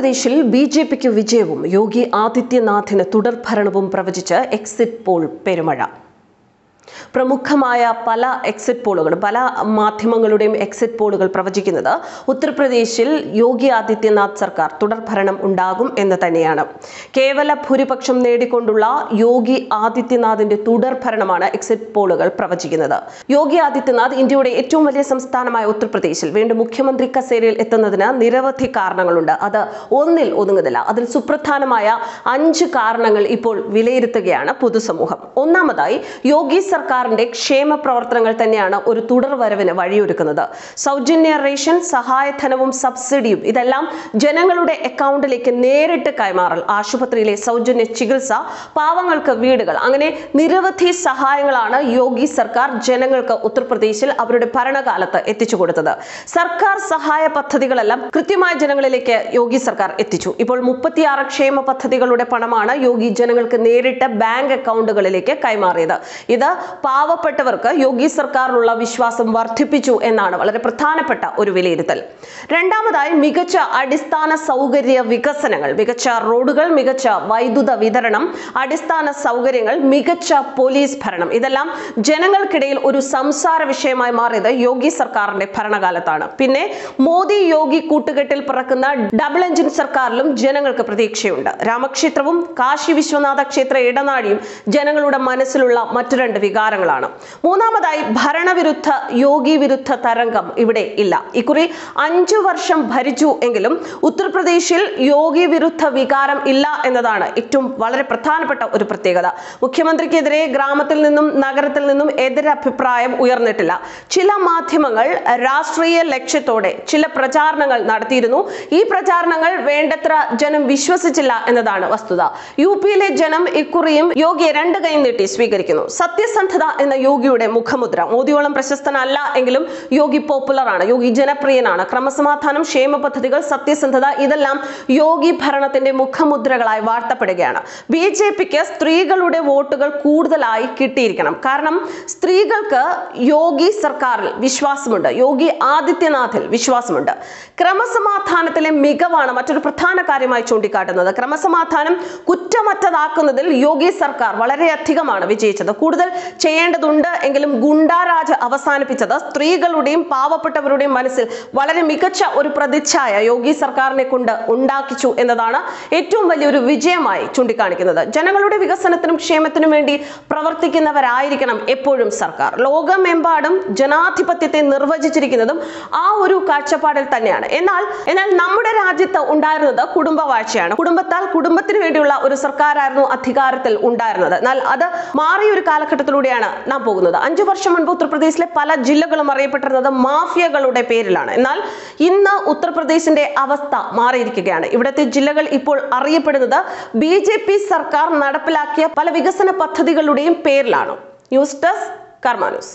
ഉത്തർപ്രദേശിൽ B J പിക്ക് വിജയവും യോഗി ആദിത്യനാഥിന് തുടർഭരണവും പ്രവചിച്ച് exit poll പെരുമഴ. പ്രമുഖമായ പല എക്സിറ്റ് പോളുകളും പല മാധ്യമങ്ങളുടെയും എക്സിറ്റ് പോളുകൾ പ്രവചിക്കുന്നത് ഉത്തർപ്രദേശിൽ യോഗി ആദിത്യനാഥ് സർക്കാർ തുടർഭരണം ഉണ്ടാകും എന്ന് തന്നെയാണ്. കേവല ഭൂരിപക്ഷം നേടിക്കൊണ്ടുള്ള യോഗി ആദിത്യനാഥിന്റെ തുടർഭരണമാണ് എക്സിറ്റ് പോളുകൾ പ്രവചിക്കുന്നത്. യോഗി ആദിത്യനാഥ് ഇന്ത്യയുടെ ഏറ്റവും വലിയ സംസ്ഥാനമായ ഉത്തർപ്രദേശിൽ വീണ്ടും മുഖ്യമന്ത്രി കസേരയിൽ എത്തുന്നതിന് നിരവധി കാരണങ്ങളുണ്ട്. അത് ഒന്നിൽ ഒതുങ്ങുന്നില്ല. അതിൽ സുപ്രധാനമായ അഞ്ച് കാരണങ്ങൾ ഇപ്പോൾ വിലയിരുത്തുകയാണ് പൊതുസമൂഹം. ഒന്നാമതായി യോഗി സർക്കാരിന്റെ ക്ഷേമ പ്രവർത്തനങ്ങൾ തന്നെയാണ് ഒരു തുടർവരവിന് വഴിയൊരുക്കുന്നത്. സൗജന്യ റേഷൻ സഹായധനവും സബ്സിഡിയും ഇതെല്ലാം ജനങ്ങളുടെ അക്കൗണ്ടിലേക്ക് നേരിട്ട് കൈമാറൽ ആശുപത്രിയിലെ സൗജന്യ ചികിത്സ പാവങ്ങൾക്ക് വീടുകൾ അങ്ങനെ നിരവധി സഹായങ്ങളാണ് യോഗി സർക്കാർ ജനങ്ങൾക്ക് ഉത്തർപ്രദേശിൽ അവരുടെ ഭരണകാലത്ത് എത്തിച്ചു കൊടുത്തത്. സർക്കാർ സഹായ പദ്ധതികളെല്ലാം കൃത്യമായ ജനങ്ങളിലേക്ക് യോഗി സർക്കാർ എത്തിച്ചു. ഇപ്പോൾ മുപ്പത്തിയാറ് ക്ഷേമ പദ്ധതികളുടെ പണമാണ് യോഗി ജനങ്ങൾക്ക് നേരിട്ട് ബാങ്ക് അക്കൗണ്ടുകളിലേക്ക് കൈമാറിയത്. ഇത് പാവപ്പെട്ടവർക്ക് യോഗി സർക്കാരിലുള്ള വിശ്വാസം വർദ്ധിപ്പിച്ചു എന്നാണ് വളരെ പ്രധാനപ്പെട്ട ഒരു വിലയിരുത്തൽ. രണ്ടാമതായി മികച്ച അടിസ്ഥാന സൗകര്യ വികസനങ്ങൾ മികച്ച റോഡുകൾ മികച്ച വൈദ്യുത വിതരണം അടിസ്ഥാന സൗകര്യങ്ങൾ മികച്ച പോലീസ് ഭരണം. ഇതെല്ലാം ജനങ്ങൾക്കിടയിൽ ഒരു സംസാര വിഷയമായി മാറിയത് യോഗി സർക്കാരിന്റെ ഭരണകാലത്താണ്. പിന്നെ മോദി യോഗി കൂട്ടുകെട്ടിൽ പിറക്കുന്ന ഡബിൾ എഞ്ചിൻ സർക്കാരിലും ജനങ്ങൾക്ക് പ്രതീക്ഷയുണ്ട്. രാമക്ഷേത്രവും കാശി വിശ്വനാഥ ക്ഷേത്ര ഇടനാഴിയും ജനങ്ങളുടെ മനസ്സിലുള്ള മറ്റു രണ്ട് വികാരങ്ങളാണ് മൂന്നാമതായി ഭരണവിരുദ്ധ യോഗി വിരുദ്ധ തരംഗം ഇവിടെ ഇല്ല. ഇക്കുറി അഞ്ചു വർഷം ഭരിച്ചു എങ്കിലും ഉത്തർപ്രദേശിൽ യോഗി വിരുദ്ധ വികാരം ഇല്ല എന്നതാണ് ഏറ്റവും വളരെ പ്രധാനപ്പെട്ട ഒരു പ്രത്യേകത. മുഖ്യമന്ത്രിക്കെതിരെ ഗ്രാമത്തിൽ നിന്നും നഗരത്തിൽ നിന്നും എതിരഭിപ്രായം ഉയർന്നിട്ടില്ല. ചില മാധ്യമങ്ങൾ രാഷ്ട്രീയ ലക്ഷ്യത്തോടെ ചില പ്രചാരണങ്ങൾ നടത്തിയിരുന്നു. ഈ പ്രചാരണങ്ങൾ വേണ്ടത്ര ജനം വിശ്വസിച്ചില്ല എന്നതാണ് വസ്തുത. യു പിയിലെ ജനം ഇക്കുറിയും യോഗിയെ രണ്ട് കൈ നീട്ടി സ്വീകരിക്കുന്നു. സത്യസന്ധത എന്ന യോഗിയുടെ മുഖമുദ്ര. മോദിയോളം പ്രശസ്തനല്ല എങ്കിലും യോഗി പോപ്പുലർ ആണ് യോഗി ജനപ്രിയനാണ്. ക്രമസമാധാനം ക്ഷേമ പദ്ധതികൾ സത്യസന്ധത ഇതെല്ലാം യോഗി ഭരണത്തിന്റെ മുഖമുദ്രകളായി വാഴ്ത്തപ്പെടുകയാണ് ബി ജെ പിക്ക് സ്ത്രീകളുടെ വോട്ടുകൾ കൂടുതലായി കിട്ടിയിരിക്കണം. കാരണം സ്ത്രീകൾക്ക് യോഗി സർക്കാരിൽ വിശ്വാസമുണ്ട് യോഗി ആദിത്യനാഥിൽ വിശ്വാസമുണ്ട്. ക്രമസമാധാനത്തിലെ മികവാണ് മറ്റൊരു പ്രധാന കാര്യമായി ചൂണ്ടിക്കാട്ടുന്നത്. ക്രമസമാധാനം കുറ്റമറ്റതാക്കുന്നതിൽ യോഗി സർക്കാർ വളരെയധികമാണ് വിജയിച്ചത്. കൂടുതൽ ചെയ്യേണ്ടതുണ്ട് എങ്കിലും ഗുണ്ടാരാജ് അവസാനിപ്പിച്ചത് സ്ത്രീകളുടെയും പാവപ്പെട്ടവരുടെയും മനസ്സിൽ വളരെ മികച്ച ഒരു പ്രതിച്ഛായ യോഗി സർക്കാരിനെ കൊണ്ട് ഉണ്ടാക്കിച്ചു എന്നതാണ് ഏറ്റവും വലിയൊരു വിജയമായി ചൂണ്ടിക്കാണിക്കുന്നത്. ജനങ്ങളുടെ വികസനത്തിനും ക്ഷേമത്തിനും വേണ്ടി പ്രവർത്തിക്കുന്നവരായിരിക്കണം എപ്പോഴും സർക്കാർ. ലോകമെമ്പാടും ജനാധിപത്യത്തെ നിർവചിച്ചിരിക്കുന്നതും ആ ഒരു കാഴ്ചപ്പാടിൽ തന്നെയാണ്. എന്നാൽ എന്നാൽ നമ്മുടെ രാജ്യത്ത് ഉണ്ടായിരുന്നത് കുടുംബവാഴ്ചയാണ്. കുടുംബത്താൽ കുടുംബത്തിന് വേണ്ടിയുള്ള ഒരു സർക്കാരായിരുന്നു അധികാരത്തിൽ ഉണ്ടായിരുന്നത്. എന്നാൽ അത് മാറിയ ഒരു കാലഘട്ടത്തിലൂടെയാണ് നാം പോകുന്നത്. അഞ്ചു വർഷം മുൻപ് ഉത്തർപ്രദേശിലെ പല ജില്ലകളും അറിയപ്പെട്ടിരുന്നത് മാഫിയകളുടെ പേരിലാണ്. എന്നാൽ ഇന്ന് ഉത്തർപ്രദേശിന്റെ അവസ്ഥ മാറിയിരിക്കുകയാണ്. ഇവിടുത്തെ ജില്ലകൾ ഇപ്പോൾ അറിയപ്പെടുന്നത് ബി സർക്കാർ നടപ്പിലാക്കിയ പല വികസന പദ്ധതികളുടെയും പേരിലാണ്. News desk Karma news.